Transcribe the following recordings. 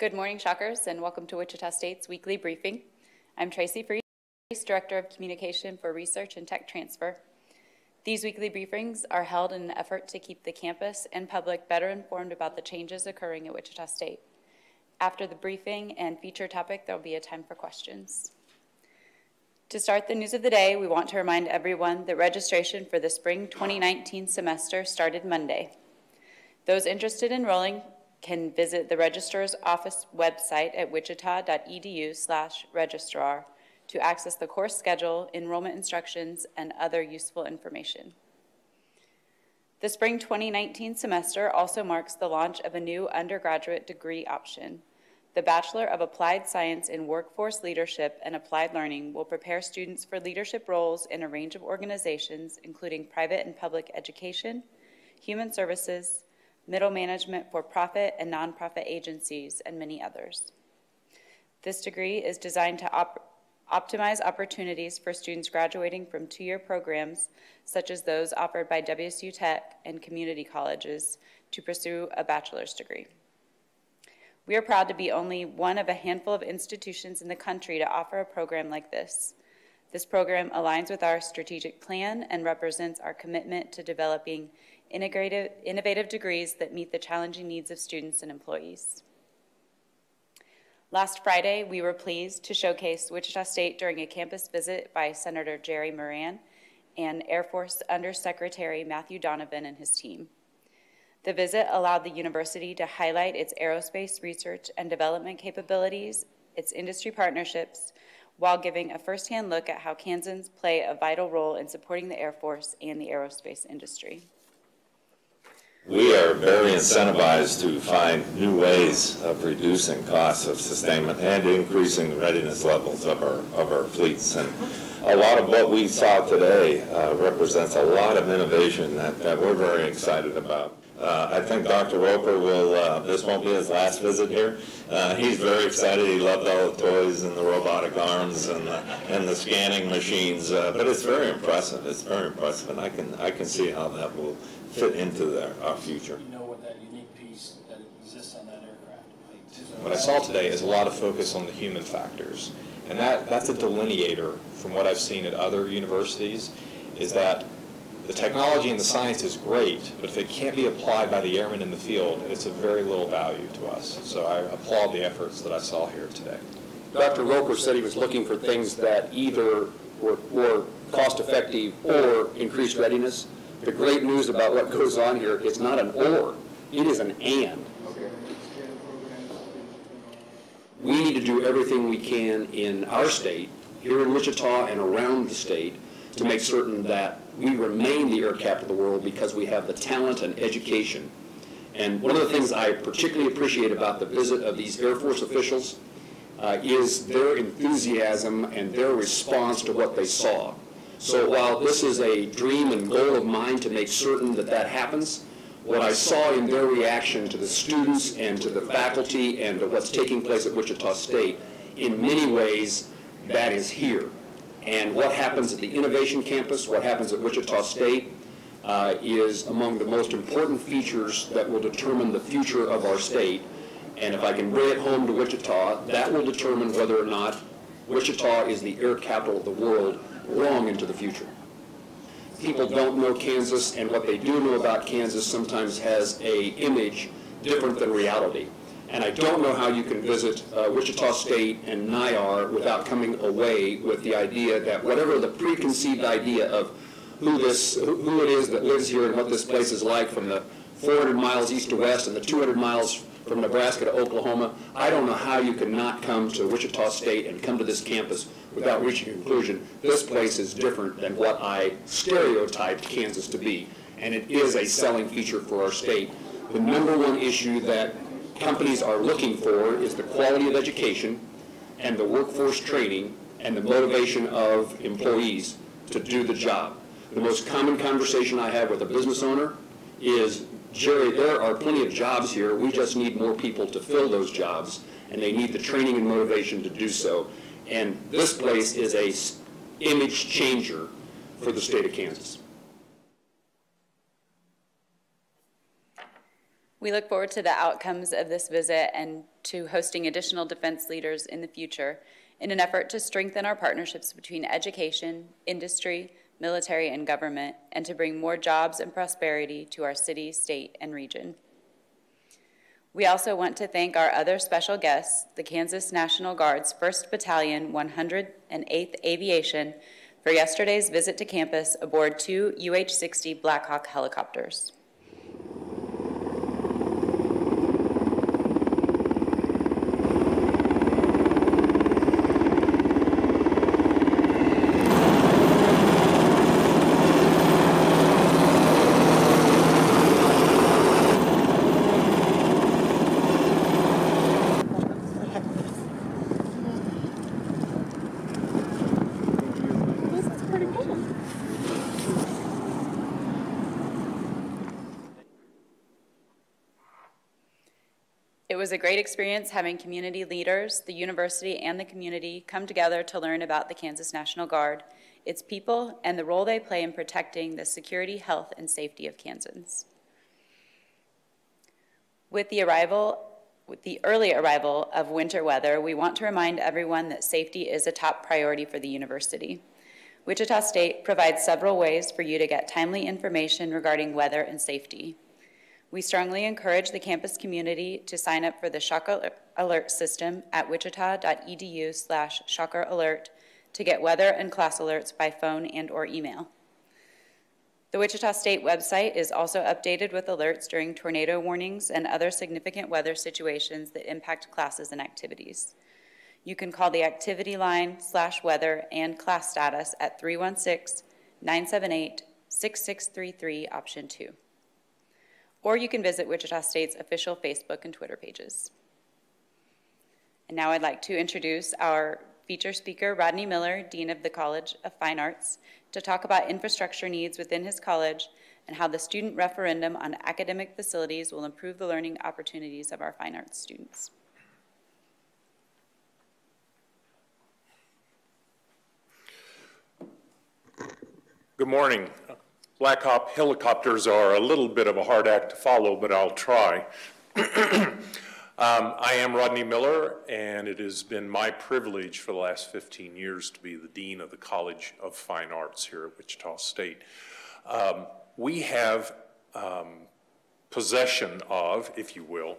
Good morning, Shockers, and welcome to Wichita State's weekly briefing. I'm Tracy Freese, Director of Communication for Research and Tech Transfer. These weekly briefings are held in an effort to keep the campus and public better informed about the changes occurring at Wichita State. After the briefing and feature topic, there will be a time for questions. To start the news of the day, we want to remind everyone that registration for the spring 2019 semester started Monday. Those interested in enrolling can visit the registrar's office website at wichita.edu slash registrar to access the course schedule, enrollment instructions, and other useful information. The spring 2019 semester also marks the launch of a new undergraduate degree option. The Bachelor of Applied Science in Workforce Leadership and Applied Learning will prepare students for leadership roles in a range of organizations, including private and public education, human services, middle management for profit and nonprofit agencies, and many others. This degree is designed to op optimize opportunities for students graduating from two-year programs, such as those offered by WSU Tech and community colleges, to pursue a bachelor's degree. We are proud to be only one of a handful of institutions in the country to offer a program like this. This program aligns with our strategic plan and represents our commitment to developing innovative degrees that meet the challenging needs of students and employees. Last Friday, we were pleased to showcase Wichita State during a campus visit by Senator Jerry Moran and Air Force Undersecretary Matthew Donovan and his team. The visit allowed the university to highlight its aerospace research and development capabilities, its industry partnerships, while giving a firsthand look at how Kansans play a vital role in supporting the Air Force and the aerospace industry. We are very incentivized to find new ways of reducing costs of sustainment and increasing readiness levels of our, of our fleets. And a lot of what we saw today uh, represents a lot of innovation that, that we're very excited about. Uh, I think Dr. Roper will, uh, this won't be his last visit here. Uh, he's very excited. He loved all the toys and the robotic arms and the, and the scanning machines. Uh, but it's very impressive. It's very impressive. And I can, I can see how that will fit into their, our uh, future. You know what that unique piece that exists on that aircraft. What I saw today is a lot of focus on the human factors. And that, that's a delineator from what I've seen at other universities, is that the technology and the science is great, but if it can't be applied by the airmen in the field, it's of very little value to us. So I applaud the efforts that I saw here today. Dr. Roper said he was looking for things that either were, were cost-effective or increased readiness. The great news about what goes on here, it's not an or, it is an and. We need to do everything we can in our state, here in Wichita and around the state, to make certain that we remain the air capital of the world because we have the talent and education. And one of the things I particularly appreciate about the visit of these Air Force officials uh, is their enthusiasm and their response to what they saw. So while this is a dream and goal of mine to make certain that that happens, what I saw in their reaction to the students and to the faculty and to what's taking place at Wichita State, in many ways, that is here. And what happens at the Innovation Campus, what happens at Wichita State, uh, is among the most important features that will determine the future of our state. And if I can bring it home to Wichita, that will determine whether or not Wichita is the air capital of the world long into the future. People don't know Kansas, and what they do know about Kansas sometimes has a image different than reality. And I don't know how you can visit uh, Wichita State and NIAR without coming away with the idea that whatever the preconceived idea of who this, who it is that lives here and what this place is like from the 400 miles east to west and the 200 miles from Nebraska to Oklahoma, I don't know how you can not come to Wichita State and come to this campus without reaching a conclusion. This place is different than what I stereotyped Kansas to be, and it is a selling feature for our state. The number one issue that companies are looking for is the quality of education and the workforce training and the motivation of employees to do the job. The most common conversation I have with a business owner is, Jerry, there are plenty of jobs here. We just need more people to fill those jobs, and they need the training and motivation to do so. And this place is a image changer for the state of Kansas. We look forward to the outcomes of this visit and to hosting additional defense leaders in the future in an effort to strengthen our partnerships between education, industry, military, and government, and to bring more jobs and prosperity to our city, state, and region. We also want to thank our other special guests, the Kansas National Guard's 1st Battalion, 108th Aviation, for yesterday's visit to campus aboard two UH-60 Blackhawk helicopters. It was a great experience having community leaders, the university, and the community come together to learn about the Kansas National Guard, its people, and the role they play in protecting the security, health, and safety of Kansans. With the arrival with the early arrival of winter weather, we want to remind everyone that safety is a top priority for the university. Wichita State provides several ways for you to get timely information regarding weather and safety. We strongly encourage the campus community to sign up for the Shock Alert system at wichita.edu slash shocker alert to get weather and class alerts by phone and or email. The Wichita State website is also updated with alerts during tornado warnings and other significant weather situations that impact classes and activities. You can call the activity line slash weather and class status at 316 978 6633 option 2 or you can visit Wichita State's official Facebook and Twitter pages. And now I'd like to introduce our feature speaker, Rodney Miller, Dean of the College of Fine Arts, to talk about infrastructure needs within his college and how the student referendum on academic facilities will improve the learning opportunities of our fine arts students. Good morning. Black Hawk helicopters are a little bit of a hard act to follow, but I'll try. um, I am Rodney Miller, and it has been my privilege for the last 15 years to be the Dean of the College of Fine Arts here at Wichita State. Um, we have um, possession of, if you will,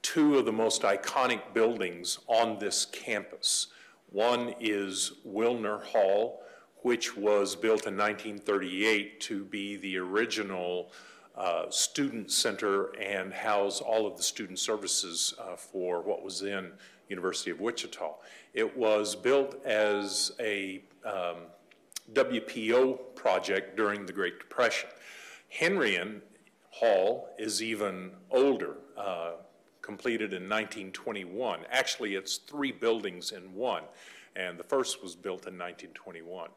two of the most iconic buildings on this campus. One is Wilner Hall, which was built in 1938 to be the original uh, student center and house all of the student services uh, for what was then University of Wichita. It was built as a um, WPA project during the Great Depression. Henrion Hall is even older, uh, completed in 1921. Actually, it's three buildings in one, and the first was built in 1921.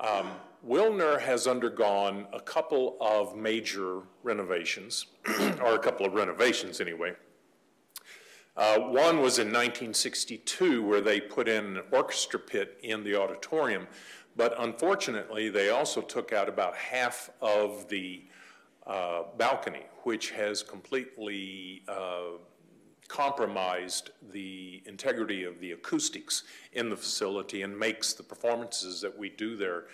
Um, Wilner has undergone a couple of major renovations, or a couple of renovations anyway. Uh, one was in 1962 where they put in an orchestra pit in the auditorium, but unfortunately they also took out about half of the uh, balcony, which has completely uh, compromised the integrity of the acoustics in the facility and makes the performances that we do there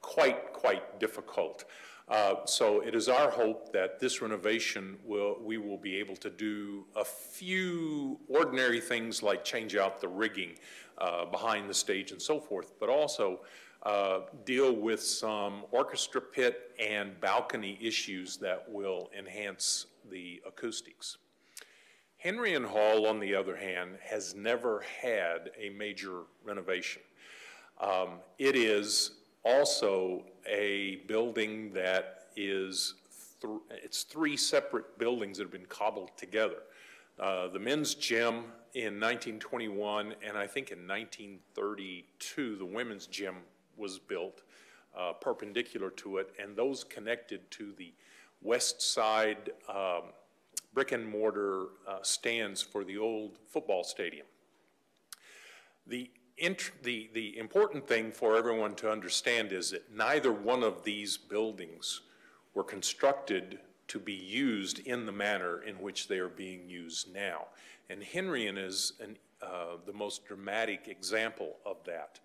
quite, quite difficult. Uh, so it is our hope that this renovation will, we will be able to do a few ordinary things like change out the rigging uh, behind the stage and so forth, but also uh, deal with some orchestra pit and balcony issues that will enhance the acoustics. Henrion Hall, on the other hand, has never had a major renovation. Um, it is also a building that is, th it's three separate buildings that have been cobbled together. Uh, the men's gym in 1921, and I think in 1932, the women's gym was built uh, perpendicular to it, and those connected to the west side um, brick and mortar uh, stands for the old football stadium. The, the, the important thing for everyone to understand is that neither one of these buildings were constructed to be used in the manner in which they are being used now. And Henrion is an, uh, the most dramatic example of that.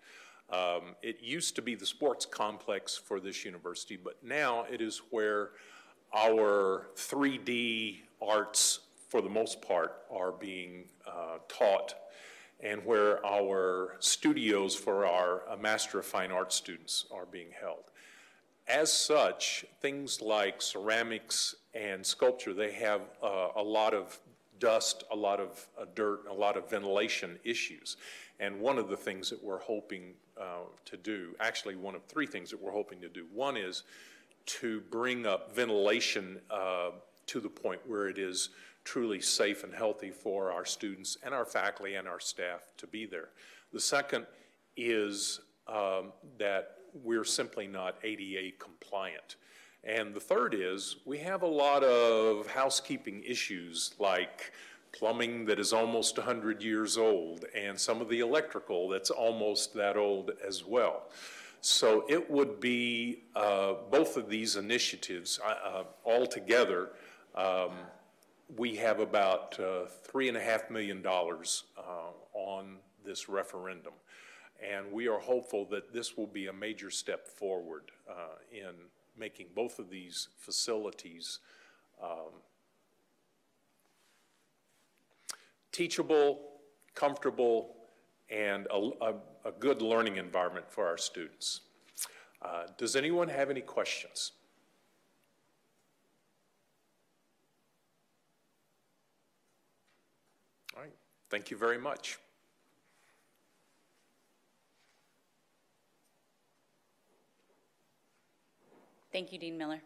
Um, it used to be the sports complex for this university, but now it is where our 3D arts, for the most part, are being uh, taught and where our studios for our uh, Master of Fine Arts students are being held. As such, things like ceramics and sculpture, they have uh, a lot of dust, a lot of uh, dirt, a lot of ventilation issues. And one of the things that we're hoping uh, to do, actually one of three things that we're hoping to do, one is to bring up ventilation uh, to the point where it is truly safe and healthy for our students and our faculty and our staff to be there. The second is um, that we're simply not ADA compliant. And the third is we have a lot of housekeeping issues like plumbing that is almost 100 years old and some of the electrical that's almost that old as well. So it would be uh, both of these initiatives uh, uh all together. Um, we have about uh, three and a half million dollars uh, on this referendum. And we are hopeful that this will be a major step forward uh, in making both of these facilities um, teachable, comfortable, and a, a, a, good learning environment for our students. Uh, does anyone have any questions? All right, thank you very much. Thank you, Dean Miller.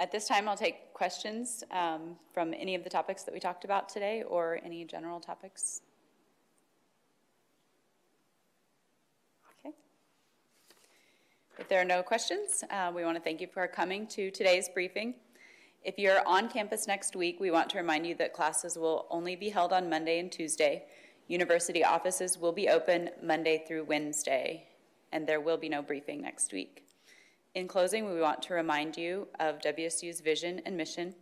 At this time, I'll take questions um, from any of the topics that we talked about today or any general topics. Okay. If there are no questions, uh, we want to thank you for coming to today's briefing. If you're on campus next week, we want to remind you that classes will only be held on Monday and Tuesday. University offices will be open Monday through Wednesday, and there will be no briefing next week. In closing, we want to remind you of WSU's vision and mission,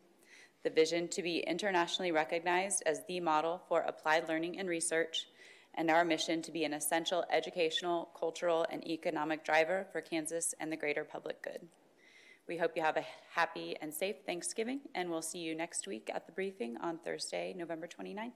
the vision to be internationally recognized as the model for applied learning and research, and our mission to be an essential educational, cultural, and economic driver for Kansas and the greater public good. We hope you have a happy and safe Thanksgiving, and we'll see you next week at the briefing on Thursday, November 29th.